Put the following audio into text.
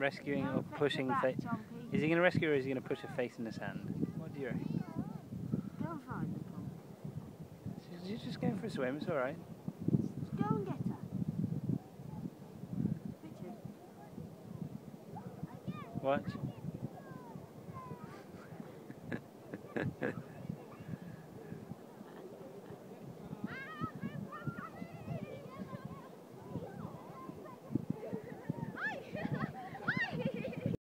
Rescuing or pushing face. Is he going to rescue or is he going to push her face in the sand? What do you reckon? Go and find the She's just going for a swim, it's alright. Go and get her. Richard. What?